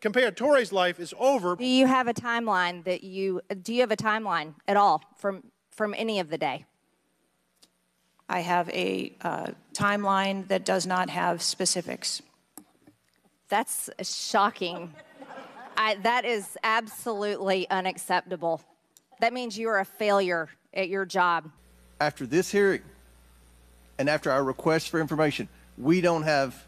Compare Tory's life is over. Do you have a timeline that you do you have a timeline at all from from any of the day? I have a uh, timeline that does not have specifics. That's shocking. I, that is absolutely unacceptable. That means you are a failure at your job. After this hearing and after our request for information, we don't have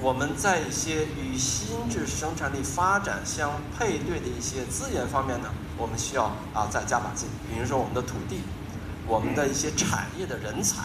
我们在一些与新质生产力发展相配对的一些资源方面呢，我们需要啊再加把劲。比如说我们的土地，我们的一些产业的人才，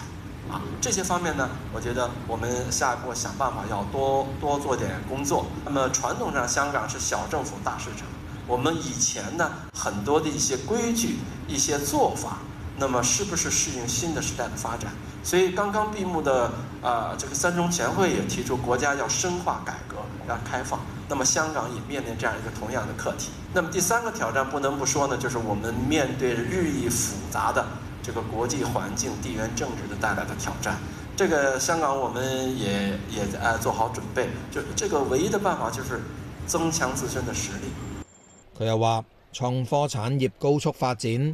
啊这些方面呢，我觉得我们下一步想办法要多多做点工作。那么传统上，香港是小政府大市场，我们以前呢很多的一些规矩、一些做法。那么是不是适应新的时代的发展？所以刚刚闭幕的啊，这个三中全会也提出，国家要深化改革，要开放。那么香港也面临这样一个同样的课题。那么第三个挑战，不能不说呢，就是我们面对日益复杂的这个国际环境、地缘政治的带来的挑战。这个香港，我们也也在做好准备。就这个唯一的办法就是，增强自身的实力。佢又话，创科产业高速发展。